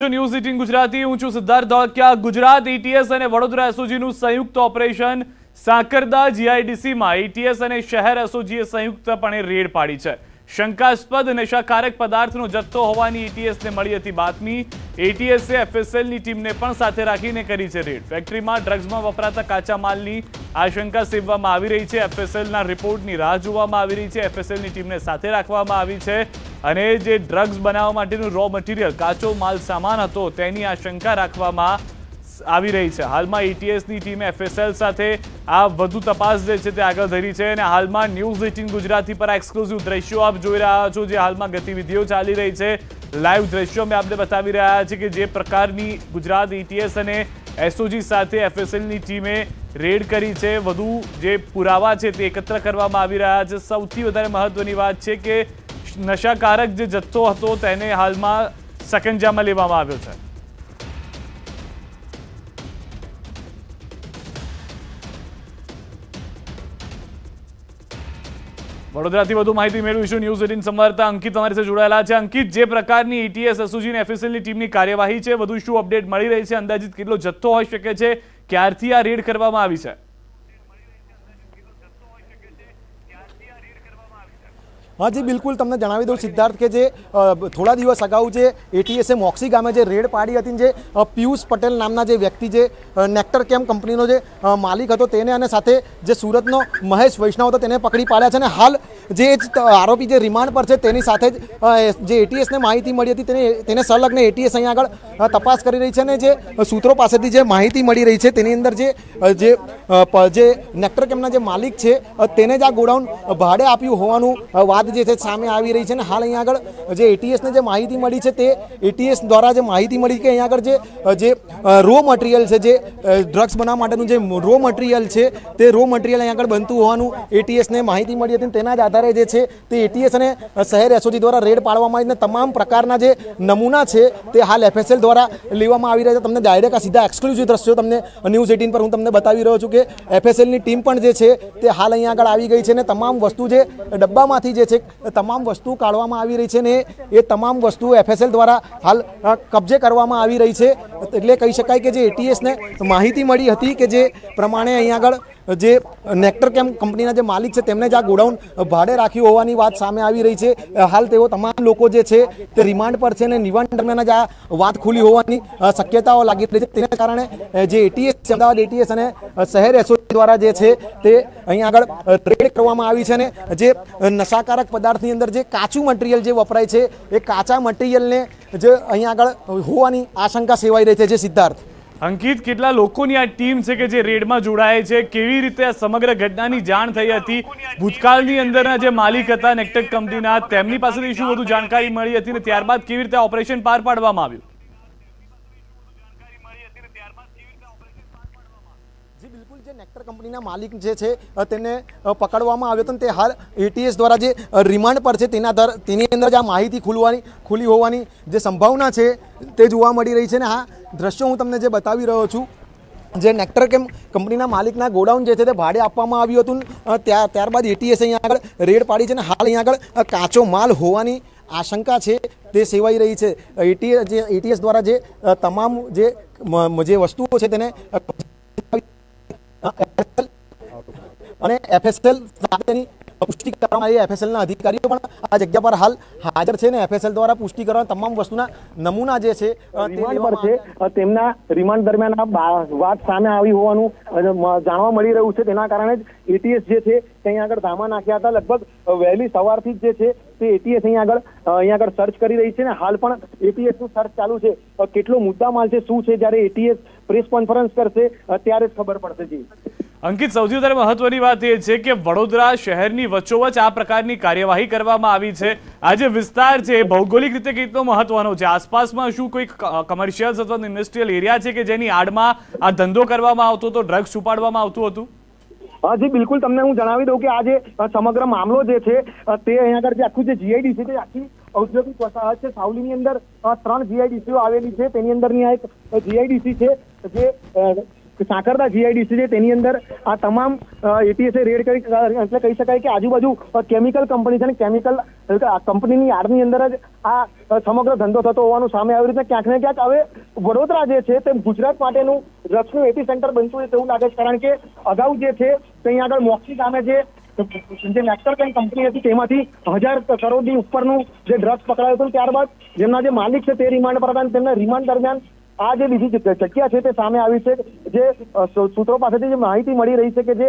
News eighteen Gujarati, હું છું Siddharth Dholakia Gujarat ATS અને વડોદરા એસઓજીનું સંયુક્ત ઓપરેશન સાકરદા જીઆઈડીસીમાં એટીએસ અને શહેર એસઓજીએ સંયુક્તપણે રેડ પાડી છે. શંકાસ્પદ, નશાકારક પદાર્થનો જથ્થો હોવાની એટીએસને મળી હતી બાતમી. એટીએસે એફએસએલની ટીમને પણ સાથે રાખીને કરી છે રેડ. ફેક્ટરીમાં ડ્રગ્સમાં વપરાતા કાચા માલની આશંકા સેવવામાં આવી રહી છે. એફએસએલના રિપોર્ટની રાહ જોવામાં આવી રહી છે. એફએસએલની ટીમને સાથે રાખવામાં આવી છે. અને જે ડ્રગ્સ બનાવવા માટેનું રો મટીરિયલ કાચો માલ સામાન હતો, તેની આશંકા રાખવામાં આવી રહી છે. હાલમાં એટીએસની ટીમે એફએસએલ સાથે આ વધુ તપાસ જે છે તે આગળ ધરી છે અને હાલમાં ન્યૂઝ એટીન ગુજરાતી પર એક્સક્લુઝિવ દ્રશ્યો આપ જોઈ રહ્યા છો, જે હાલમાં ગતિવિધિઓ ચાલી રહી છે. લાઈવ દ્રશ્યો અમે આપને બતાવી રહ્યા છે કે જે પ્રકારની ગુજરાત એટીએસ અને એસઓજી સાથે એફએસએલની ટીમે રેડ કરી છે. વધુ જે પુરાવા છે તે એકત્ર કરવામાં આવી રહ્યા છે. સૌથી વધારે મહત્વની વાત છે કે નશાકારક જે જથ્થો હતો તેને હાલમાં સકંજામાં લેવામાં આવ્યો છે. વડોદરાથી વધુ માહિતી મેળવીશું. ન્યૂઝ એટીન સંવાદદાતા અંકિત અમારી સાથે જોડાયેલા છે. અંકિત, જે પ્રકારની એટીએસ એસઓજી અને એફએસએલની ટીમની કાર્યવાહી છે, વધુ શું અપડેટ મળી રહી છે? અંદાજિત કેટલો જથ્થો હોઈ શકે છે? ક્યારથી આ રેડ કરવામાં આવી છે? હા જી બિલકુલ તમને જણાવી દઉં સિદ્ધાર્થ કે જે થોડા દિવસ અગાઉ જે એટીએસે મોક્સી ગામે જે રેડ પાડી હતી જે પિયુષ પટેલ નામના જે વ્યક્તિ જે નેક્ટર કેમ કંપનીનો જે માલિક હતો તેને અને સાથે જે સુરતનો મહેશ વૈષ્ણવ હતો તેને પકડી પાડ્યા છે અને હાલ જે આરોપી જે રિમાન્ડ પર છે તેની સાથે જ જે એટીએસને માહિતી મળી હતી તેને તેને સંલગ્ન એટીએસ અહીંયા આગળ તપાસ કરી રહી છે અને જે સૂત્રો પાસેથી જે માહિતી મળી રહી છે તેની અંદર જે જે નેક્ટર કેમના જે માલિક છે તેને જ આ ગોડાઉન ભાડે આપ્યું હોવાનું અ, વાત જે છે સામે આવી રહી છે ને હાલ અહીંયા આગળ જે એટીએસને જે માહિતી મળી છે તે એટીએસ દ્વારા જે માહિતી મળી કે અહીંયા આગળ જે જે રો મટીરિયલ છે જે ડ્રગ્સ બનાવવા માટેનું જે રો મટીરિયલ છે તે રો મટીરિયલ અહીંયા આગળ બનતું હોવાનું એટીએસને માહિતી મળી હતી તેના જ આધારે જે છે તે એટીએસ અને શહેર એસઓજી દ્વારા રેડ પાડવામાં આવીને તમામ પ્રકારના જે નમૂના છે તે હાલ એફએસએલ દ્વારા લેવામાં આવી રહ્યા છે. તમને ડાયરેક્ટ આ સીધા એક્સક્લુઝિવ દ્રશ્યો તમને ન્યૂઝ એટીન પર હું તમને બતાવી રહ્યો છું કે એફએસએલની ટીમ પણ જે છે તે હાલ અહીંયા આગળ આવી ગઈ છે અને તમામ વસ્તુ જે ડબ્બામાંથી જે છે તમામ વસ્તુ કાઢવામાં આવી રહી છે ને એ તમામ વસ્તુ એફએસએલ દ્વારા હાલ કબજે કરવામાં આવી રહી છે. એટલે કહી શકાય કે જે એટીએસને માહિતી મળી હતી કે જે પ્રમાણે અહીંયા આગળ જે નેક્ટર કેમ કંપનીના જે માલિક છે, તેમને જ આ ગોડાઉન ભાડે રાખ્યું હોવાની વાત સામે આવી રહી છે. હાલ તેઓ તમામ લોકો જે છે, તે રિમાન્ડ પર છે અને રિમાન્ડ દરમિયાન જ આ વાત ખુલી હોવાની શક્યતાઓ લાગી રહી છે. તેના કારણે જે એટીએસ અમદાવાદ એટીએસ અને શહેર એસોસિએશન દ્વારા જે છે, તે અહીંયા આગળ ટ્રેડ રેડ કરવામાં આવી છે અને જે નશાકારક પદાર્થની અંદર જે કાચું મટીરિયલ જે વપરાય છે, એ કાચા મટીરિયલને જે અહીંયા આગળ હોવાની આશંકા સેવાઈ રહી છે, જે સિદ્ધાર્થ. અંકિત, કેટલા લોકોની આ ટીમ છે કે જે રેડમાં જોડાય છે? કેવી રીતે આ સમગ્ર ઘટનાની જાણ થઈ હતી? ભૂતકાળની અંદરના જે માલિક હતા નેક્ટેક કંપનીના, તેમની પાસેથી શું વધુ જાણકારી મળી હતી અને ત્યારબાદ કેવી રીતે ઓપરેશન પાર પાડવામાં આવ્યું? જી, બિલકુલ. જે નેક્ટર કંપનીના માલિક જે છે તેને પકડવામાં આવ્યો હતો તે હાલ એટીએસ દ્વારા જે રિમાન્ડ પર છે, તેના દર, તેની અંદર જ આ માહિતી ખુલવાની, ખુલી હોવાની જે સંભાવના છે, તે જોવા મળી રહી છે ને આ દ્રશ્યો હું તમને જે બતાવી રહ્યો છું, જે નેક્ટર કેમ કંપનીના માલિકના ગોડાઉન જે છે, તે ભાડે આપવામાં આવ્યું હતું ત્યાર ત્યારબાદ એટીએસ અહીંયા આગળ રેડ પાડી છે ને હાલ અહીંયા આગળ કાચો માલ હોવાની આશંકા છે, તે સેવાઈ રહી છે. એટીએસ જે એટીએસ દ્વારા જે તમામ જે જે વસ્તુઓ છે તેને અને એફએસએલ સાથેની પુષ્ટિ કરવામાં આવી. એફએસએલના અધિકારીઓ પણ આ જગ્યા પર હાલ હાજર છે ને એફએસએલ દ્વારા પુષ્ટિ કરવા તમામ વસ્તુના નમૂના જે છે રિમાન્ડ પર છે. તેમના રિમાન્ડ દરમિયાન વાત સામે આવી હોવાનું જાણવા મળી રહ્યું છે. તેના કારણે જ એટીએસ જે છે ત્યાં આગળ ધામા નાખ્યા હતા. લગભગ વહેલી સવારથી જ જે છે તે એટીએસ અહીંયા આગળ અહીંયા આગળ સર્ચ કરી રહી છે ને હાલ પણ એટીએસનું સર્ચ ચાલુ છે. કેટલો મુદ્દા માલ છે શું છે? જ્યારે એટીએસ પ્રેસ કોન્ફરન્સ કરશે ત્યારે જ ખબર પડશે જી. અંકિત સૌથી વધારે મહત્વની વાત એ છે કે વડોદરા શહેરની વચ્ચોવચ આ પ્રકારની કાર્યવાહી કરવામાં આવી છે. આ જે વિસ્તાર છે એ ભૌગોલિક રીતે કેટલો મહત્વનો છે? આસપાસમાં શું કોઈ કમર્શિયલ અથવા ઇન્ડસ્ટ્રીયલ એરિયા છે કે જેની આડમાં આ ધંધો કરવામાં આવતો હતો ડ્રગ્સ છુપાડવામાં આવતું હતું? હા જી બિલકુલ તમને હું જણાવી દઉં કે આ જે સમગ્ર મામલો જે છે તે અહીંયા આગળ જે આખું જે જીઆઈડી છે તે આખી ઔદ્યોગિક વસાહત છે. સાવલીની અંદર ત્રણ જીઆઈડીસીઓ આવેલી છે. તેની અંદરની આ એક જીઆઈડીસી છે. જે સાકરદા જીઆઈડીસી છે તેની અંદર આ તમામ એટીએસે રેડ કરી એટલે કહી શકાય કે આજુબાજુ કેમિકલ કંપની છે અને કેમિકલ કંપનીની યાર્ડની અંદર જ આ સમગ્ર ધંધો થતો હોવાનું સામે આવી રીતે ક્યાંક ને ક્યાંક હવે વડોદરા જે છે તે ગુજરાત માટેનું ડ્રગ્સનું એપી સેન્ટર બનતું હોય તેવું લાગે છે. કારણ કે અગાઉ જે છે, ત્યાં આગળ મોક્ષી સામે જે જે નેક્ટર કેમ કંપની હતી તેમાંથી હજાર કરોડની ઉપરનું જે ડ્રગ્સ પકડાયું હતું ત્યારબાદ જેમના જે માલિક છે તે રિમાન્ડ પર હતા તેમના રિમાન્ડ દરમિયાન આ જે બીજી જગ્યા છે તે સામે આવી છે, જે સૂત્રો પાસેથી જે માહિતી મળી રહી છે કે જે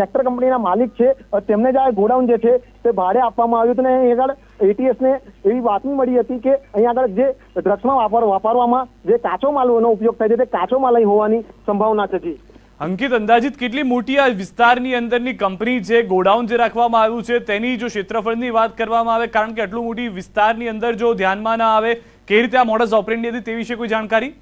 નેક્ટર કંપનીના માલિક છે તેમને જે આ ગોડાઉન જે છે તે ભાડે આપવામાં આવ્યું હતું અને અહીં આગળ એટીએસ ને એવી બાતમી મળી હતી કે અહીં આગળ જે ડ્રગ્સમાં વાપર, વાપરવામાં જે કાચો માલનો ઉપયોગ થાય છે તે કાચો માલ અહીં હોવાની સંભાવના છે જી. અંકિત, અંદાજિત કેટલી મોટી આ વિસ્તારની અંદરની કંપની છે ગોડાઉન જે રાખવામાં આવ્યું છે તેની જો ક્ષેત્રફળની વાત કરવામાં આવે, કારણ કે આટલું મોટી વિસ્તારની અંદર જો ધ્યાનમાં ના આવે કેવી રીતે આ મોડસ ઓપરેન્ડી હતી તે વિશે કોઈ જાણકારી?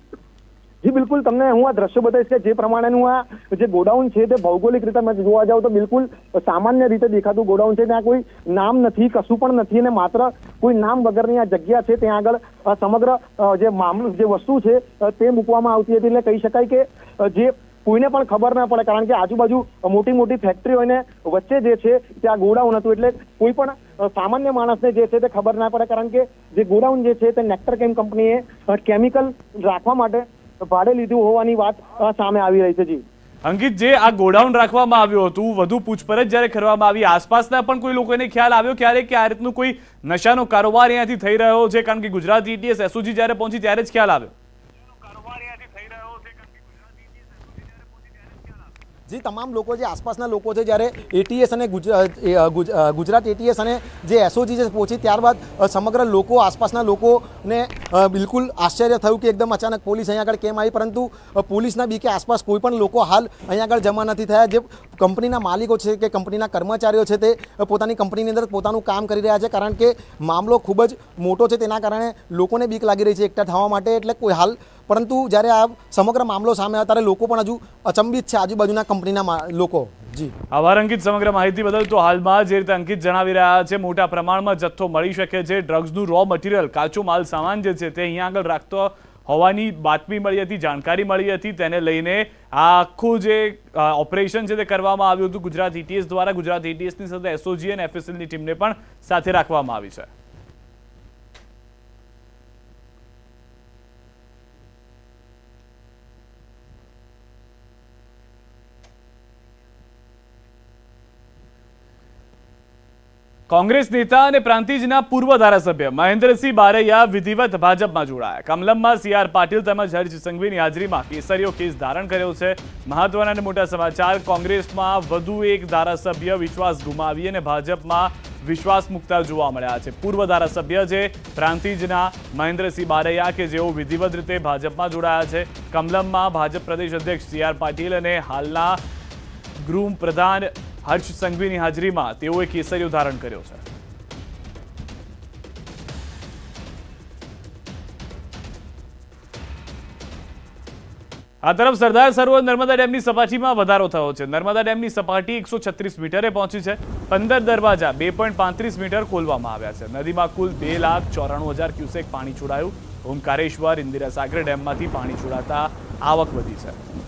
જી, બિલકુલ. તમને હું આ દ્રશ્યો બતાવીશ કે જે પ્રમાણેનું આ જે ગોડાઉન છે તે ભૌગોલિક રીતે તમે જોવા જાવ તો બિલકુલ સામાન્ય રીતે દેખાતું ગોડાઉન છે. ત્યાં કોઈ નામ નથી, કશું પણ નથી અને માત્ર કોઈ નામ વગરની આ જગ્યા છે. ત્યાં આગળ સમગ્ર જે મામલું, જે વસ્તુ છે તે મૂકવામાં આવતી હતી એટલે કહી શકાય કે જે કોઈને પણ ખબર ના પડે. કારણ કે આજુબાજુ મોટી મોટી ફેક્ટરીઓને વચ્ચે જે છે, ત્યાં ગોડાઉન હતું. એટલે કોઈ પણ સામાન્ય માણસને જે છે તે ખબર ના પડે, કારણ કે જે ગોડાઉન જે છે તે નેક્ટર કેમ કંપનીએ કેમિકલ રાખવા માટે ભાડે લીધું હોવાની વાત સામે આવી રહી છે, જી. અંકિત, જે આ ગોડાઉન રાખવામાં આવ્યું હતું, વધુ પૂછપરછ જ્યારે કરવામાં આવી, આસપાસના પણ કોઈ લોકોને ખ્યાલ આવ્યો ક્યારે કે આ રીતનું કોઈ નશાનો કારોબાર અહીંયાથી થઈ રહ્યો છે? કારણ કે ગુજરાત ઈટીએસ એસઓજી જ્યારે પહોંચી ત્યારે જ ખ્યાલ આવ્યો. જે તમામ લોકો જે આસપાસના લોકો છે, જ્યારે એટીએસ અને ગુજરાત એટીએસ અને જે એસઓજી છે પહોંચી ત્યારબાદ સમગ્ર લોકો, આસપાસના લોકોને બિલકુલ આશ્ચર્ય થયું કે એકદમ અચાનક પોલીસ અહીંયા આગળ કેમ આવી, પરંતુ પોલીસના બીકે આસપાસ કોઈ પણ લોકો હાલ અહીંયા આગળ જમા નથી થયા. જે કંપનીના માલિકો છે કે કંપનીના કર્મચારીઓ છે તે પોતાની કંપનીની અંદર પોતાનું કામ કરી રહ્યા છે, કારણ કે મામલો ખૂબ જ મોટો છે, તેના કારણે લોકોને બીક લાગી રહી છે એકઠા થવા માટે, એટલે કોઈ હાલ, પરંતુ જ્યારે આ સમગ્ર મામલો સામે આવે ત્યારે લોકો પણ હજુ અચંબિત છે, આજુબાજુના કંપનીના લોકો. જી. આભાર અંકિત, સમગ્ર માહિતી બદલ. તો હાલમાં જે રીતે અંકિત જણાવી રહ્યા છે, મોટા પ્રમાણમાં જથ્થો મળી શકે છે, ડ્રગ્સનું રો મટીરિયલ કાચો માલ, સામાન જે છે તે અહીંયા આગળ રાખતો હોવાની બાતમી મળી હતી, જાણકારી મળી હતી. તેને લઈને આખું જે ઓપરેશન છે તે કરવામાં આવ્યું હતું. ગુજરાત ઈટીએસ દ્વારા ગુજરાત ઈટીએસની સાથે એસઓજી અને એફએસએલની ટીમને પણ સાથે રાખવામાં આવી છે. કોંગ્રેસ નેતા અને પ્રાંતિજના પૂર્વ ધારાસભ્ય મહેન્દ્રસિંહ બારૈયા વિધિવત ભાજપમાં જોડાયા. કમલમમાં, સી આર પાટીલ તેમજ હર્ષ સંઘવીની હાજરીમાં કેસરીયો કેસ ધારણ કર્યો છે. મહત્વના અને મોટા સમાચાર, કોંગ્રેસમાં વધુ એક ધારાસભ્ય વિશ્વાસ ગુમાવી અને ભાજપમાં વિશ્વાસ મુકતા જોવા મળ્યા છે. પૂર્વ ધારાસભ્ય છે પ્રાંતિજના મહેન્દ્રસિંહ બારૈયા કે જેઓ વિધિવત રીતે ભાજપમાં જોડાયા છે. કમલમમાં, ભાજપ પ્રદેશ અધ્યક્ષ સી આર પાટીલ અને હાલના ગૃહ પ્રધાન હર્ષ સંઘવીની હાજરીમાં તેઓએ કેસરીઓ ધારણ કર્યો છે. આ તરફ સરદાર સરોવર નર્મદા ડેમની સપાટીમાં વધારો થયો છે. નર્મદા ડેમની સપાટી એકસો છત્રીસ મીટરે પહોંચી છે. પંદર દરવાજા બે મીટર ખોલવામાં આવ્યા છે. નદીમાં કુલ બે લાખ ચોરાણું હજાર ક્યુસેક પાણી છોડાયું. ઓમકારેશ્વર, ઇન્દિરા સાગર ડેમમાંથી પાણી છોડાતા આવક વધી છે.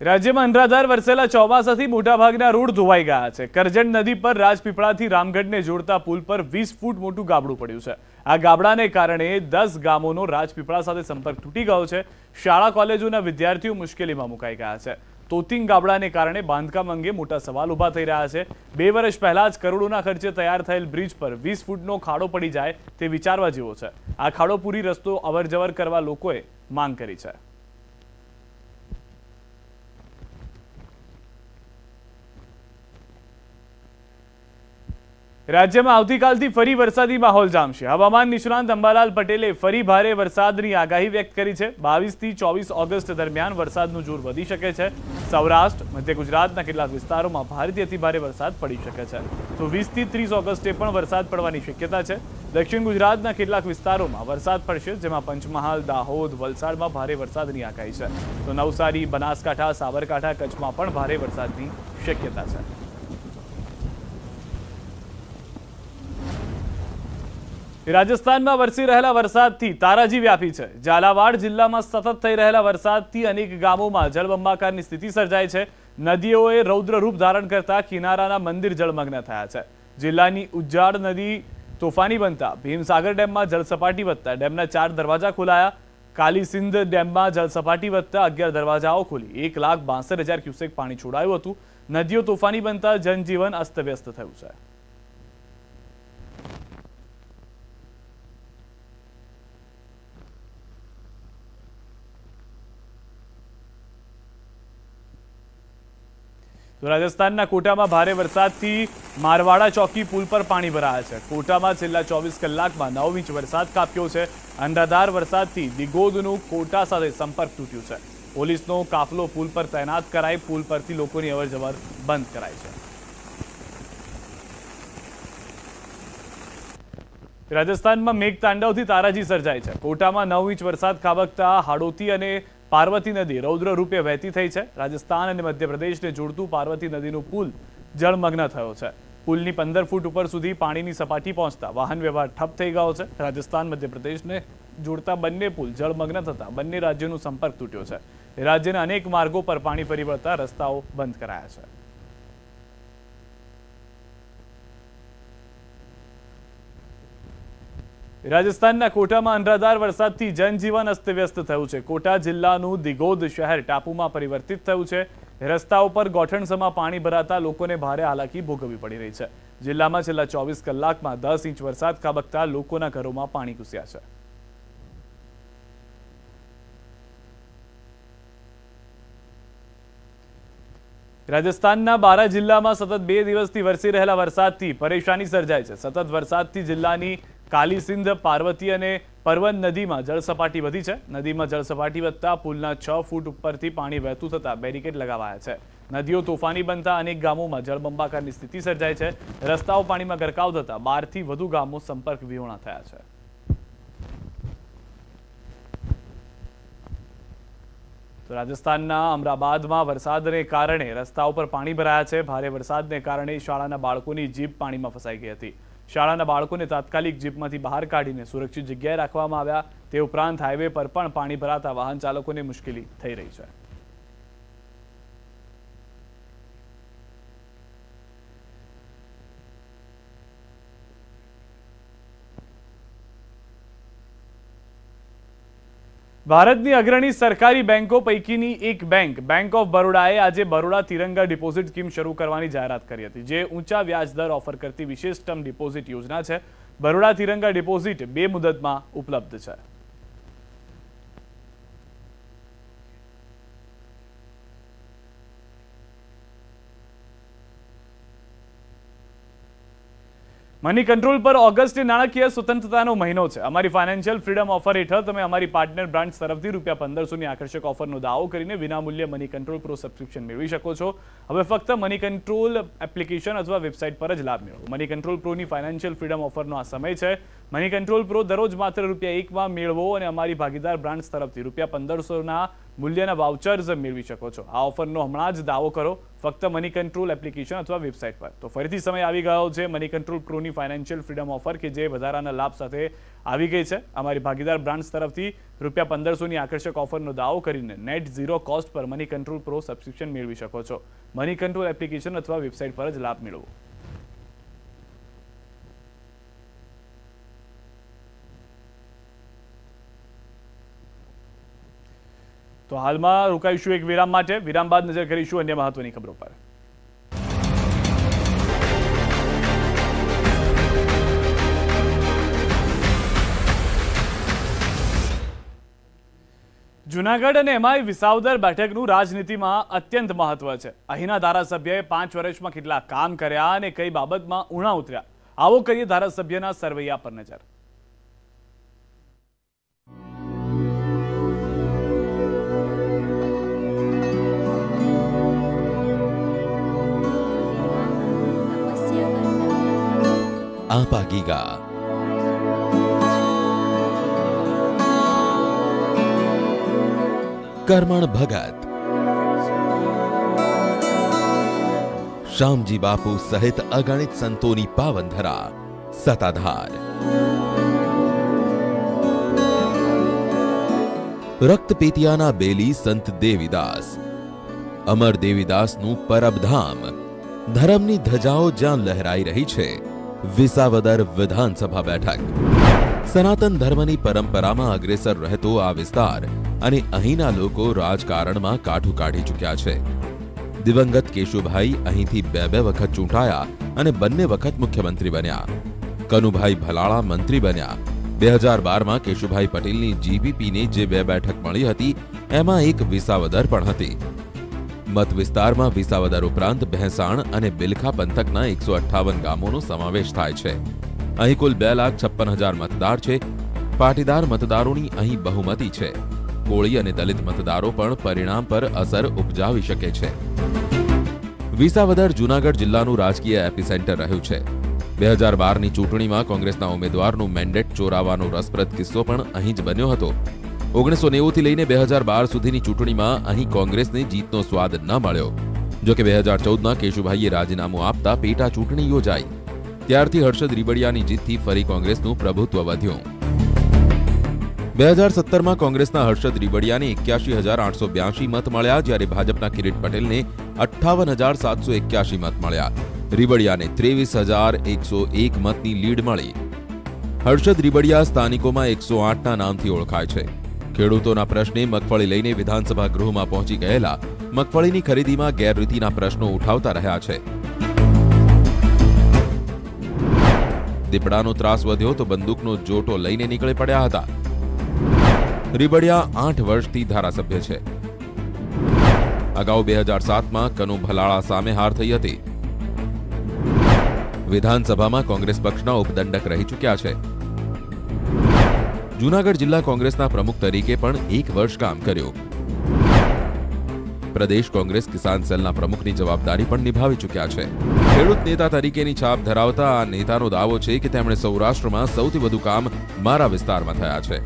રાજ્યમાં અનરાધાર વરસેલા ચોમાસાથી મોટાભાગના રોડ ધોવાઈ ગયા છે. કરજણ નદી પર રાજપીપળાથી રામગઢને જોડતા પુલ પર વીસ ફૂટ મોટું ગાબડું પડ્યું છે. આ ગાબડાને કારણે દસ ગામોનો રાજપીપળા સાથે સંપર્ક તૂટી ગયો છે. શાળા, કોલેજોના વિદ્યાર્થીઓ મુશ્કેલીમાં મુકાઈ ગયા છે. તોતિંગ ગાબડાને કારણે બાંધકામ અંગે મોટા સવાલ ઊભા થઈ રહ્યા છે. બે વર્ષ પહેલા જ કરોડોના ખર્ચે તૈયાર થયેલ બ્રિજ પર વીસ ફૂટનો ખાડો પડી જાય તે વિચારવા જેવો છે. આ ખાડો પૂરી રસ્તો અવરજવર કરવા લોકોએ માંગ કરી છે. રાજ્યમાં આવતીકાલથી ફરી વરસાદી માહોલ જામશે. હવામાન નિષ્ણાંત અંબાલાલ પટેલે ફરી ભારે વરસાદની આગાહી વ્યક્ત કરી છે. બાવીસથી ચોવીસ ઓગસ્ટ દરમિયાન વરસાદનું જોર વધી શકે છે. સૌરાષ્ટ્ર, મધ્ય ગુજરાતના કેટલાક વિસ્તારોમાં ભારેથી અતિભારે વરસાદ પડી શકે છે. તો વીસથી ત્રીસ ઓગસ્ટે પણ વરસાદ પડવાની શક્યતા છે. દક્ષિણ ગુજરાતના કેટલાક વિસ્તારોમાં વરસાદ પડશે, જેમાં પંચમહાલ, દાહોદ, વલસાડમાં ભારે વરસાદની આગાહી છે. તો નવસારી, બનાસકાંઠા, સાબરકાંઠા કચ્છમાં પણ ભારે વરસાદની શક્યતા છે. રાજસ્થાનમાં વરસી રહેલા વરસાદથી તારાજી વ્યાપી છે. ઝાલાવાડ જિલ્લામાં સતત થઈ રહેલા વરસાદથી અનેક ગામોમાં જળબંબાકારની સ્થિતિ સર્જાઈ છે. નદીઓએ રૌદ્ર રૂપ ધારણ કરતા કિનારાના મંદિર જળમગ્ન થયા છે. જિલ્લાની ઉજ્જાડ નદી તોફાની બનતા ભીમસાગર ડેમમાં જળસપાટી વધતા ડેમના ચાર દરવાજા ખોલાયા. કાલીસિંધ ડેમમાં જળસપાટી વધતા અગિયાર દરવાજાઓ ખોલી. એક લાખ બાસઠ હજાર ક્યુસેક પાણી છોડાયું હતું. નદીઓ તોફાની બનતા જનજીવન અસ્તવ્યસ્ત થયું છે. તો રાજસ્થાનના કોટામાં ભારે વરસાદથી મારવાડા ચોકી પુલ પર પાણી ભરાયા છે. કોટામાં છેલ્લા ચોવીસ કલાકમાં નવ ઇંચ વરસાદ કાપ્યો છે. અંધાધાર વરસાદથી દિગોદનું કોટા સાથે સંપર્ક તૂટ્યું છે. પોલીસનો કાફલો પુલ પર તૈનાત કરાઈ પુલ પરથી લોકોની અવરજવર બંધ કરાઈ છે. રાજસ્થાનમાં મેઘતાંડવથી તારાજી સર્જાય છે. કોટામાં નવ ઇંચ વરસાદ ખાબકતા હાડોતી અને પાર્વતી નદી રૌદ્ર રૂપે વહેતી થઈ છે. રાજસ્થાન અને મધ્યપ્રદેશને જોડતું પાર્વતી નદીનું પુલ જળમગ્ન થયો છે. પુલની પંદર ફૂટ ઉપર સુધી પાણીની સપાટી પહોંચતા વાહન વ્યવહાર ઠપ થઈ ગયો છે. રાજસ્થાન, મધ્યપ્રદેશને જોડતા બંને પુલ જળમગ્ન થતા બંને રાજ્યોનો સંપર્ક તૂટ્યો છે. રાજ્યના અનેક માર્ગો પર પાણી ફરી વળતા રસ્તાઓ બંધ કરાયા છે. રાજસ્થાનના કોટામાં અનરાધાર વરસાદથી જનજીવન અસ્તવ્યસ્ત થયું છે. કોટા જિલ્લાનું દિગોદ શહેર ટાપુમાં પરિવર્તિત થયું છે. રસ્તાઓ પર ગોઠણસમાં પાણી ભરાતા લોકોને ભારે હાલાકી ભોગવવી પડી રહી છે. જિલ્લામાં છેલ્લા ચોવીસ કલાકમાં દસ ઇંચ વરસાદ ખાબકતા લોકોના ઘરોમાં પાણી ઘૂસ્યા છે. રાજસ્થાનના બારા જિલ્લામાં સતત બે દિવસથી વરસી રહેલા વરસાદથી પરેશાની સર્જાય છે. સતત વરસાદથી જિલ્લાની કાલીસિંધ, પાર્વતી અને પર્વત નદીમાં જળસપાટી વધી છે. નદીમાં જળસપાટી વધતા પુલના છ ફૂટ ઉપરથી પાણી વહેતું થતાં બેરિકેડ લગાવાયા છે. નદીઓ તોફાની બનતા અનેક ગામોમાં જળબંબાકારની સ્થિતિ સર્જાય છે. રસ્તાઓ પાણીમાં ગરકાવ થતા બારથી વધુ ગામો સંપર્ક વિહોણા થયા છે. તો રાજસ્થાનના અમદાવાદમાં વરસાદને કારણે રસ્તા ઉપર પાણી ભરાયા છે. ભારે વરસાદને કારણે શાળાના બાળકોની જીભ પાણીમાં ફસાઈ ગઈ હતી. શાળાના બાળકોને તાત્કાલિક જીપમાંથી બહાર કાઢીને સુરક્ષિત જગ્યાએ રાખવામાં આવ્યા. તે ઉપરાંત હાઈવે પર પણ પાણી ભરાતા વાહન ચાલકોને મુશ્કેલી થઈ રહી છે. ભારતની અગ્રણી સરકારી બેંકો પૈકીની એક બેંક બેંક ઓફ બરોડાએ આજે બરોડા તિરંગા ડિપોઝિટ સ્કીમ શરૂ કરવાની જાહેરાત કરી હતી, જે ઊંચા વ્યાજ દર ઓફર કરતી વિશેષ ટર્મ ડિપોઝિટ યોજના છે. બરોડા તિરંગા ડિપોઝિટ બે મુદતમાં ઉપલબ્ધ છે. મની કંટ્રોલ પર ઓગસ્ટ નાણાકીય સ્વતંત્રતાનો મહિનો છે. અમારી ફાઇનાન્શિયલ ફ્રીડમ ઓફર હેઠળ તમે અમારી પાર્ટનર બ્રાન્ચ તરફથી રૂપિયા પંદરસોની આકર્ષક ઓફરનો દાવો કરીને વિનામૂલ્ય મની કંટ્રોલ પ્રો સબસ્ક્રિપ્શન મેળવી શકો છો. હવે ફક્ત મની કંટ્રોલ એપ્લિકેશન અથવા વેબસાઇટ પર જ લાભ મેળવો. મની કંટ્રોલ પ્રોની ફાઇનાન્શિયલ ફ્રીડમ ઓફરનો આ સમય છે. મની કંટ્રોલ પ્રો દરરોજ માત્ર રૂપિયા એકમાં મેળવો અને અમારી ભાગીદાર બ્રાન્ચ તરફથી રૂપિયા પંદરસોના મૂલ્યના વાઉચર્સ મેળવી શકો છો. આ ઓફરનો હમણાં જ દાવો કરો. ફક્ત મની કંટ્રોલ એપ્લિકેશન અથવા વેબસાઇટ પર. તો ફરીથી સમય આવી ગયો છે મની કંટ્રોલ પ્રોની ફાઇનાન્શિયલ ફ્રીડમ ઓફર કે જે વધારાના લાભ સાથે આવી ગઈ છે. અમારી ભાગીદાર બ્રાન્ચ તરફથી રૂપિયા પંદરસોની આકર્ષક ઓફરનો દાવો કરીને નેટ ઝીરો કોસ્ટ પર મની કંટ્રોલ પ્રો સબસ્ક્રિપ્શન મેળવી શકો છો. મની કંટ્રોલ એપ્લિકેશન અથવા વેબસાઇટ પર જ લાભ મેળવો. તો હાલમાં રોકાઈશું એક વિરામ માટે. વિરામ બાદ નજર કરીશું અન્ય મહત્વની ખબરો પર. જુનાગઢ અને એમાંય વિસાવદર બેઠકનું રાજનીતિમાં અત્યંત મહત્વ છે. અહીંના ધારાસભ્યએ પાંચ વર્ષમાં કેટલા કામ કર્યા અને કઈ બાબતમાં ઉણા ઉતર્યા. આવો કરીએ ધારાસભ્યના સરવૈયા પર નજર. ಆಪಾಗೀಗ કર્મણ ભગત શ્યામજી બાપુ સહિત અગણિત સંતોની પાવનધરા સતાધાર રક્તપેતિયાના બેલી સંત દેવીદાસ અમર દેવીદાસનું પરબધામ ધર્મની ધજાઓ જ્યાં લહેરાઈ રહી છે વિસાવદર વિધાનસભા બેઠક. સનાતન ધર્મની પરંપરામાં અગ્રેસર રહેતો આ વિસ્તાર અને અહીંના લોકો રાજકારણમાં કાઠું કાઢી ચૂક્યા છે. દિવંગત કેશુભાઈ અહીંથી બે બે વખત ચૂંટાયા અને બંને વખત મુખ્યમંત્રી બન્યા. કનુભાઈ ભલાળા મંત્રી બન્યા. બે હજાર બારમાં કેશુભાઈ પટેલની જીબીપીને જે બે બેઠક મળી હતી, એમાં એક વિસાવદર પણ હતી. મત વિસ્તારમાં વિસાવદર ઉપરાંત ભેંસાણ અને બિલખા પંથકના એકસો અઠ્ઠાવન ગામોનો સમાવેશ થાય છે. અહીં કુલ બે લાખ છપ્પન હજાર મતદાર છે. પાટીદાર મતદારોની અહીં બહુમતી છે. કોળી અને દલિત મતદારો પણ પરિણામ પર અસર ઉપજાવી શકે છે. વિસાવદર જૂનાગઢ જિલ્લાનું રાજકીય એપિસેન્ટર રહ્યું છે. બે હજાર બારની ચૂંટણીમાં કોંગ્રેસના ઉમેદવારનું મેન્ડેટ ચોરાવાનો રસપ્રદ કિસ્સો પણ અહીં જ બન્યો હતો. ઓગણીસો નેવુંથી લઈને બે હજાર બાર સુધીની ચૂંટણીમાં અહીં કોંગ્રેસને જીતનો સ્વાદ ન મળ્યો. જોકે બે હજાર ચૌદમાં કેશુભાઈએ રાજીનામું આપતા પેટા ચૂંટણી યોજાઈ. ત્યારથી હર્ષદ રીબડિયાની જીતથી ફરી કોંગ્રેસનું પ્રભુત્વ વધ્યું. બે હજાર સત્તરમાં કોંગ્રેસના હર્ષદ રીબડિયાને એક્યાસી હજાર આઠસો બ્યાસી મત મળ્યા, જ્યારે ભાજપના કિરીટ પટેલને અઠ્ઠાવન હજાર સાતસો એક્યાસી મત મળ્યા. રીબડિયાને ત્રેવીસ હજાર એકસો એક મતની લીડ મળી. હર્ષદ રીબડિયા સ્થાનિકોમાં એકસો આઠના નામથી ઓળખાય છે. ખેડૂતોના પ્રશ્ને મગફળી લઈને વિધાનસભા ગૃહમાં પહોંચી ગયેલા મગફળીની ખરીદીમાં ગેરરીતિના પ્રશ્નો ઉઠાવતા રહ્યા છે. દીપડાનો ત્રાસ વધ્યો તો બંદૂકનો જોટો લઈને નીકળી પડ્યા હતા. રીબડિયા આઠ વર્ષથી ધારાસભ્ય છે. અગાઉ બે હજાર સાતમાં કનુ ભલાળા સામે હાર થઈ હતી. વિધાનસભામાં કોંગ્રેસ પક્ષના ઉપદંડક રહી ચૂક્યા છે. જૂનાગઢ જિલ્લા કોંગ્રેસના પ્રમુખ તરીકે પણ એક વર્ષ કામ કર્યું. પ્રદેશ કોંગ્રેસ કિસાન સેલના પ્રમુખની જવાબદારી પણ નિભાવી ચૂક્યા છે. ખેડૂત નેતા તરીકેની છાપ ધરાવતા આ નેતાનો દાવો છે કે તેમણે સૌરાષ્ટ્રમાં સૌથી વધુ કામ મારા વિસ્તારમાં થયા છે.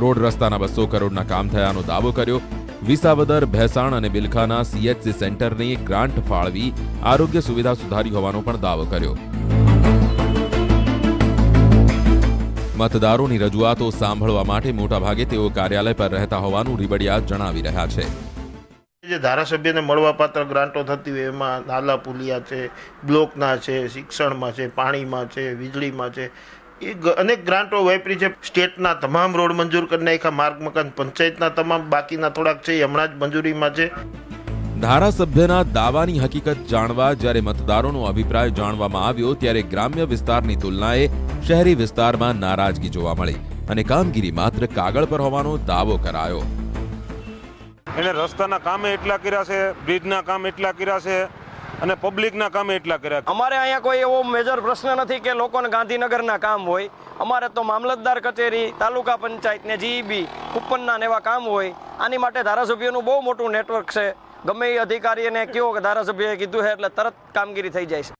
રોડ રસ્તાના બસો કરોડના કામ થયાનો દાવો કર્યો. વિસાવદર, ભેસાણ અને બિલખાના સીએચસી સેન્ટરની ગ્રાન્ટ ફાળવી આરોગ્ય સુવિધા સુધારી હોવાનો પણ દાવો કર્યો. મતદારોની રજૂઆતો સાંભળવા માટે મોટાભાગે તેઓ કાર્યાલય પર રહેતા હોવાનું રીબડિયા જણાવી રહ્યા છે. જે ધારાસભ્યને મળવાપાત્ર ગ્રાન્ટો થતી હોય એમાં નાલા પુલિયા છે, બ્લોકના છે, શિક્ષણમાં છે, પાણીમાં છે, વીજળીમાં છે, એ અનેક ગ્રાન્ટો વાપરી છે. સ્ટેટના તમામ રોડ મંજૂર કરી નાખ્યા, માર્ગ મકાન, પંચાયતના તમામ બાકીના થોડાક છે, એ હમણાં જ મંજૂરીમાં છે. ધારાસભ્યના દાવાની હકીકત જાણવા જ્યારે મતદારોનો અભિપ્રાય જાણવામાં આવ્યો ત્યારે ગ્રામ્ય વિસ્તારની તુલનાએ શહેરી વિસ્તારમાં નારાજગી જોવા મળી અને કામગીરી માત્ર કાગળ પર હોવાનો દાવો કરાયો. એને રસ્તાના કામે એટલા કર્યા છે બ્રિજના કામ એટલા કર્યા છે અને પબ્લિકના કામે એટલા કર્યા અમારે અહીંયા કોઈ એવો મેજર પ્રશ્ન નથી કે લોકોને ગાંધીનગરના કામ હોય. અમારે તો મામલતદાર કચેરી તાલુકા પંચાયત ને જીઈબી કુપનના ને એવા કામ હોય. આની માટે ધારાસભ્યોનું બહુ મોટું નેટવર્ક છે. ગમે એ અધિકારીને કહો કે ધારાસભ્યએ કીધું છે એટલે તરત કામગીરી થઈ જાય છે.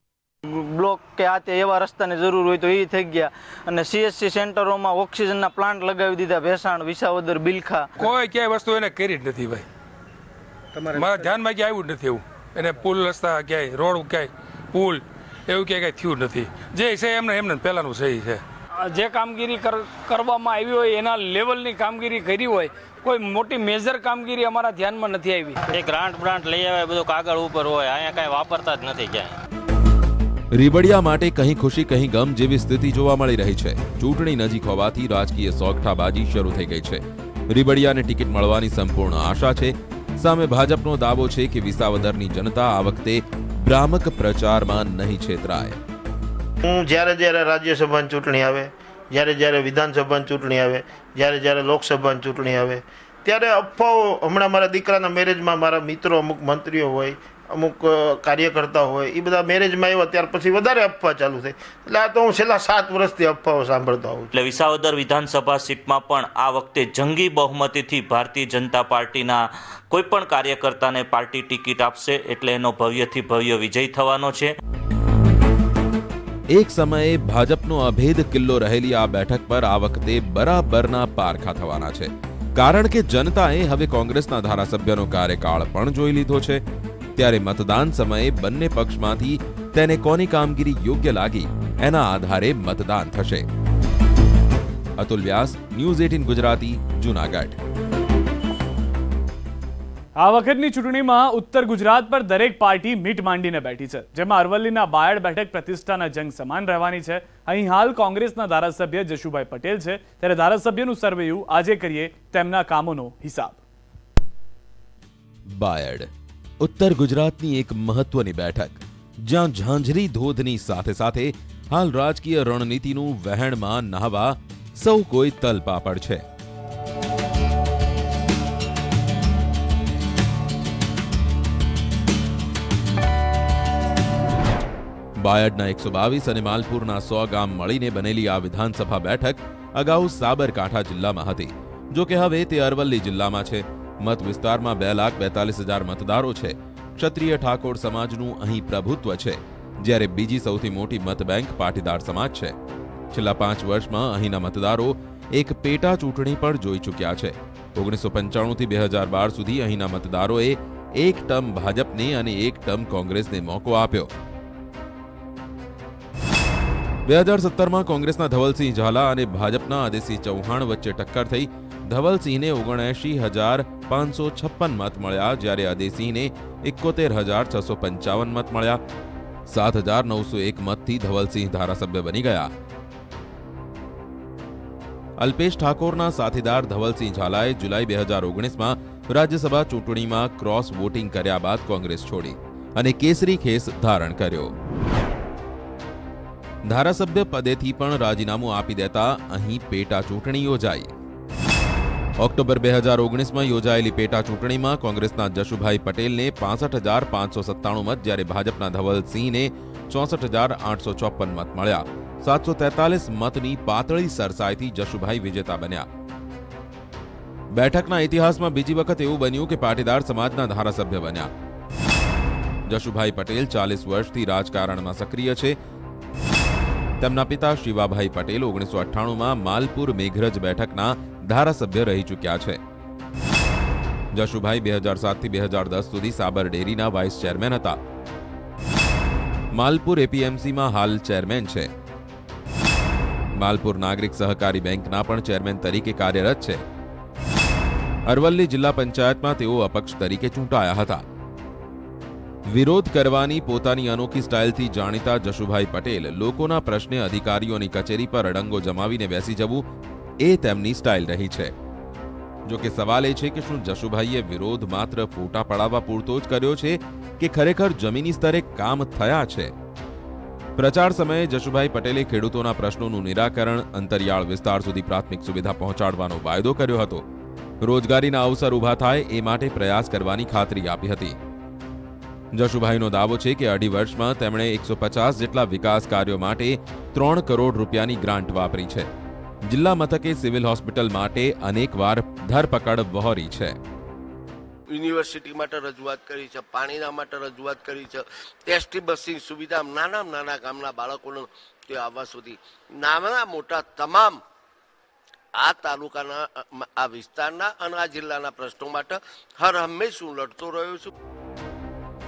બ્લોક કે આ તે એવા રસ્તાની જરૂર હોય તો એ થઈ ગયા. અને સીએસસી સેન્ટરોમાં ઓક્સિજનના પ્લાન્ટ લગાવી દીધા ભેસાણ વિસાવદર બિલખા. કોઈ ક્યાંય વસ્તુ એને કરી જ નથી ભાઈ. મારા ધ્યાનમાં ક્યાંય આવ્યું જ નથી એવું. એને પુલ રસ્તા ક્યાંય રોડ ક્યાંય પુલ એવું ક્યાંય કાંઈ થયું નથી. જે છે એમને એમને પહેલાંનું સહી છે. જે કામગીરી કર- કરવામાં આવી હોય એના લેવલની કામગીરી કરી હોય કોઈ મોટી મેજર કામગીરી અમારા ધ્યાનમાં નથી આવી. એ ગ્રાન્ટ બ્રાન્ટ લઈ આવે બધું કાગળ ઉપર હોય અહીંયા કાંઈ વાપરતા જ નથી ક્યાંય. રીબડિયા માટે કહી ખુશી કહી ગમ જેવી સ્થિતિ જોવા મળી રહી છે. ચૂંટણી નજીક હોવાથી રાજકીય સોગઠાબાજી શરૂ થઈ ગઈ છે. રીબડિયાને ટિકિટ મળવાની સંપૂર્ણ આશા છે. સામે ભાજપનો દાવો છે કે વિસાવદરની જનતા આ વખતે ભ્રામક પ્રચારમાં નહીં છેતરાય. હું જ્યારે જ્યારે રાજ્યસભાની ચૂંટણી આવે જ્યારે જ્યારે વિધાનસભાની ચૂંટણી આવે, જ્યારે જ્યારે લોકસભાની ચૂંટણી આવે, ત્યારે અફવાઓ, હમણાં મારા દીકરાના મેરેજમાં મારા મિત્રો, અમુક મંત્રીઓ હોય, અમુક કાર્યકર્તા હોય, એ બધા મેરેજમાં આવ્યા ત્યાર પછી વધારે અફવા ચાલુ થઈ. એટલે આ તો હું છેલ્લા સાત વર્ષથી અફવાઓ સાંભળતો આવું એટલે વિસાવદર વિધાનસભા સીટમાં પણ આ વખતે જંગી બહુમતીથી ભારતીય જનતા પાર્ટીના કોઈ પણ કાર્યકર્તાને પાર્ટી ટિકિટ આપશે, એટલે એનો ભવ્યથી ભવ્ય વિજય થવાનો છે. એક સમયે ભાજપનો અભેદ કિલ્લો રહેલી આ બેઠક પર આ વખતે બરાબરના પારખા થવાના છે. કારણ કે જનતાએ હવે કોંગ્રેસના ધારાસભ્યનો કાર્યકાળ પણ જોઈ લીધો છે. ત્યારે મતદાન સમયે બંને પક્ષમાંથી તેને કોની કામગીરી યોગ્ય લાગી એના આધારે મતદાન થશે. Atul Vyas, news eighteen Gujarati, Junagadh. આ વખતની ચૂંટણીમાં ઉત્તર ગુજરાત પર દરેક પાર્ટી મીટ માંડીને બેઠી છે, જેમાં અરવલ્લીના બાયડ બેઠક પ્રતિષ્ઠાના જંગ સમાન રહેવાની છે. અહીં હાલ કોંગ્રેસના ધારાસભ્ય જશુભાઈ પટેલ છે. ત્યારે ધારાસભ્યનું સર્વેયું આજે કરીએ તેમના કામોનો હિસાબ. બાયડ, ઉત્તર ગુજરાતની એક મહત્વની બેઠક, જ્યાં ઝાંઝરી ધોધની સાથે સાથે હાલ રાજકીય રણનીતિનું વહેણમાં નાહવા સૌ કોઈ તલપાપડ છે. બાયડના એકસો બાવીસ અને માલપુરના સો ગામ મળીને બનેલી આ વિધાનસભા બેઠક અગાઉ સાબરકાંઠા જિલ્લામાં હતી. જો કે હવે તે અરવલ્લી જિલ્લામાં છે. મત વિસ્તારમાં બે લાખ બેતાલીસ હજાર મતદારો છે. ક્ષત્રિય ઠાકોર સમાજનું અહીં પ્રભુત્વ છે. જ્યારે બીજી સૌથી મોટી મતબેંક પાટીદાર સમાજ છે. છેલ્લા પાંચ વર્ષમાં અહીંના મતદારો એક પેટા ચૂંટણી પણ જોઈ ચૂક્યા છે. ઓગણીસો પંચાણુંથી બે હજાર બાર સુધી અહીંના મતદારોએ એક ટર્મ ભાજપને અને એક ટર્મ કોંગ્રેસને મોકો આપ્યો. બે હજાર સત્તરમાં કોંગ્રેસના ધવલસિંહ ઝાલા અને ભાજપના આદેસિંહ ચૌહાણ વચ્ચે ટક્કર થઈ. ધવલસિંહને ઓગણએંશી હજાર પાંચસો છપ્પન મત મળ્યા, જ્યારે આદેસિંહને એકોતેર હજાર છસો પંચાવન મત મળ્યા. સાત હજાર નવસો એક મતથી ધવલસિંહ ધારાસભ્ય બની ગયા. અલ્પેશ ઠાકોરના સાથીદાર ધવલસિંહ ઝાલાએ જુલાઈ બે હજાર ઓગણીસમાં રાજ્યસભા ચૂંટણીમાં ક્રોસ વોટિંગ કર્યા બાદ કોંગ્રેસ છોડી અને કેસરી ખેસ ધારણ કર્યો. ધારાસભ્ય પદેથી પણ રાજીનામું આપી દેતા અહીં પેટા ચૂંટણી યોજાઈ. ઓક્ટોબર બે હજાર ઓગણીસમાં યોજાયેલી પેટા ચૂંટણીમાં કોંગ્રેસના જશુભાઈ પટેલને પાસઠ હજાર પાંચસો સત્તાણું મત જ્યારે ભાજપના ધવલસિંહને ચોસઠ હજાર આઠસો ચોપન મત મળ્યા. સાતસો તેતાલીસ મતની પાતળી સરસાઈથી જશુભાઈ વિજેતા બન્યા. બેઠકના ઇતિહાસમાં બીજી વખત એવું બન્યું કે પાટીદાર સમાજના ધારાસભ્ય બન્યા. જશુભાઈ પટેલ ચાલીસ વર્ષથી રાજકારણમાં સક્રિય છે તેમના પિતા શિવાભાઈ પટેલ ઓગણીસો અઠ્ઠાણુંમાં માલપુર મેઘરજ બેઠકના ધારાસભ્ય રહી ચૂક્યા છે. જશુભાઈ બે હજાર સાતથી બે હજાર દસ સુધી સાબર ડેરીના વાઇસ ચેરમેન હતા. માલપુર એપીએમસીમાં હાલ ચેરમેન છે. માલપુર નાગરિક સહકારી બેંકના પણ ચેરમેન તરીકે કાર્યરત છે. અરવલ્લી જિલ્લા પંચાયતમાં તેઓ અપક્ષ તરીકે ચૂંટાયા હતા. વિરોધ કરવાની પોતાની અનોખી સ્ટાઇલથી જાણીતા જશુભાઈ પટેલ લોકોના પ્રશ્ને અધિકારીઓની કચેરી પર અડંગો જમાવીને બેસી જવું એ તેમની સ્ટાઇલ રહી છે. જો કે સવાલ એ છે કે શું જશુભાઈએ વિરોધ માત્ર ફોટા પડાવવા પૂરતો જ કર્યો છે કે ખરેખર જમીની સ્તરે કામ થયા છે? પ્રચાર સમયે જશુભાઈ પટેલે ખેડૂતોના પ્રશ્નોનું નિરાકરણ, અંતરિયાળ વિસ્તાર સુધી પ્રાથમિક સુવિધા પહોંચાડવાનો વાયદો કર્યો હતો. રોજગારીના અવસર ઊભા થાય એ માટે પ્રયાસ કરવાની ખાતરી આપી હતી. જશુભાઈનો દાવો છે કે અઢી વર્ષમાં તેમણે એકસો પચાસ જેટલા વિકાસ કાર્યો માટે ત્રણ કરોડ રૂપિયાની ગ્રાન્ટ વાપરી છે. જિલ્લા મથકે સિવિલ હોસ્પિટલ માટે અનેકવાર ધરપકડ વહોરી છે. યુનિવર્સિટી માટે રજૂઆત કરી છે, પાણીના માટે રજૂઆત કરી છે, ટેસ્ટી બસની સુવિધા, નાના નાના ગામના બાળકોને તે આવવા સુધી. નાના મોટા તમામ આ તાલુકાના, આ વિસ્તારના અને આ જિલ્લાના પ્રશ્નો માટે હર હંમેશ હું લડતો રહ્યો છું.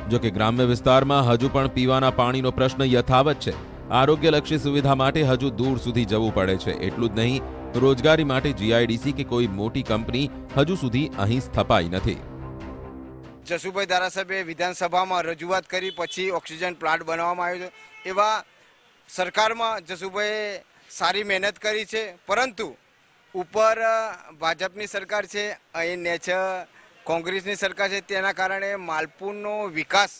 જો કે ગ્રામ્ય વિસ્તારમાં હજુ પણ પીવાના પાણીનો પ્રશ્ન યથાવત છે. આરોગ્યલક્ષી સુવિધા માટે હજુ દૂર સુધી જવું પડે છે. એટલું જ નહીં, રોજગારી માટે જીઆઈડીસી કે કોઈ મોટી કંપની હજુ સુધી અહીં સ્થપાઈ નથી. જસુભાઈ ધારાસભ્યએ વિધાનસભામાં રજૂઆત કરી, પછી ઓક્સિજન પ્લાન્ટ બનાવવામાં આવ્યો છે. એવા સરકારમાં જસુભાઈએ સારી મહેનત કરી છે. પરંતુ ઉપર ભાજપની સરકાર છે, અહીં નેચ કોંગ્રેસની સરકાર છે તેના કારણે માલપુરનો વિકાસ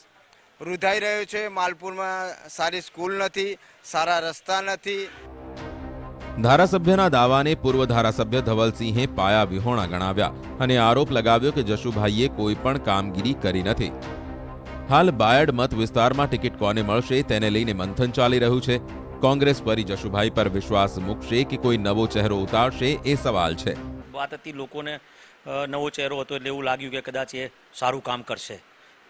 રૂધાઈ રહ્યો છે. માલપુરમાં સારી સ્કૂલ નથી સારા રસ્તા નથી. ધારાસભ્યના દાવાને પૂર્વ ધારાસભ્ય ધવલસિંહે પાયા વિહોણા ગણાવ્યા અને આરોપ લગાવ્યો કે જશુભાઈએ કોઈ પણ કામગીરી કરી નથી. હાલ બાયડ મત વિસ્તારમાં ટિકિટ કોને મળશે તેને લઈને મંથન ચાલી રહ્યું છે. કોંગ્રેસ ફરી જશુભાઈ પર વિશ્વાસ મૂકશે કે કોઈ નવો ચહેરો ઉતારશે એ સવાલ છે. વાત હતી લોકોને નવો ચહેરો હતો એટલે એવું લાગ્યું કે કદાચ એ સારું કામ કરશે.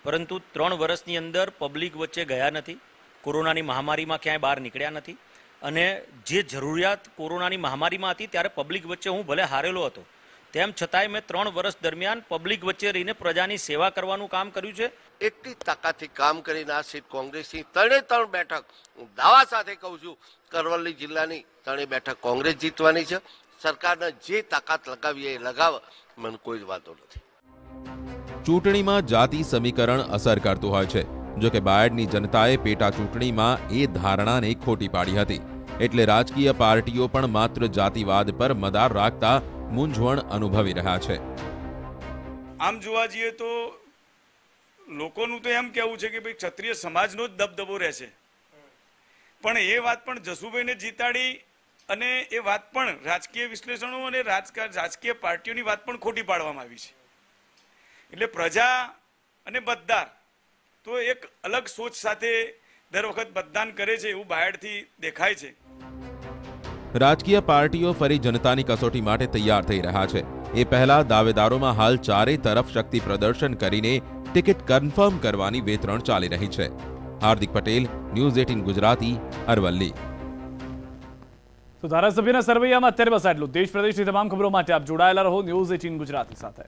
પરંતુ ત્રણ વર્ષની અંદર પબ્લિક વચ્ચે ગયા નથી, કોરોનાની મહામારીમાં ક્યાંય બહાર નીકળ્યા નથી અને જે જરૂરિયાત કોરોનાની મહામારીમાં હતી ત્યારે પબ્લિક વચ્ચે હું ભલે હારેલો હતો, તેમ છતાંય મેં ત્રણ વર્ષ દરમિયાન પબ્લિક વચ્ચે રહીને પ્રજાની સેવા કરવાનું કામ કર્યું છે. એટલી તાકાતથી કામ કરીને આ સીટ કોંગ્રેસની ત્રણે ત્રણ બેઠક હું દાવા સાથે કહું છું, કરવલ્લી જિલ્લાની ત્રણેય બેઠક કોંગ્રેસ જીતવાની છે. સરકારને જે તાકાત લગાવી એ લગાવે મને કોઈ જ વાંધો નથી. ચૂંટણીમાં જાતિ સમીકરણ અસર કરતું હોય છે. જો કે બાયડની જનતાએ પેટા ચૂંટણીમાં એ ધારણાને ખોટી પાડી હતી. એટલે રાજકીય પાર્ટીઓ પણ માત્ર જાતિવાદ પર મદાર રાખતા મૂંઝવણ અનુભવી રહ્યા છે. આમ જોવા જઈએ તો લોકોનું તો એમ કહેવું છે કે ભાઈ ક્ષત્રિય સમાજનો જ દબદબો રહેશે. પણ એ વાત પણ જસુભાઈને જીતાડી અને એ વાત પણ રાજકીય વિશ્લેષણો અને રાજકીય પાર્ટીઓની વાત પણ ખોટી પાડવામાં આવી છે. એટલે પ્રજા અને મતદાર તો એક અલગ સોચ સાથે દર વખત મતદાન કરે છે એવું બહારથી દેખાય છે. રાજકીય પાર્ટીઓ ફરી જનતાની કસોટી માટે તૈયાર થઈ રહ્યા છે. એ પહેલા દાવેદારોમાં હાલ ચારે તરફ શક્તિ પ્રદર્શન કરીને ટિકિટ કન્ફર્મ કરવાની વેતરણ ચાલી રહી છે. Hardik Patel, news eighteen Gujarati, Aravalli. તો ધારાસભ્યના સરવૈયામાં અત્યારે બસ આટલું દેશ, પ્રદેશની તમામ ખબરો માટે આપ જોડાયેલા રહો. ન્યૂઝ એટીન ગુજરાતી સાથે.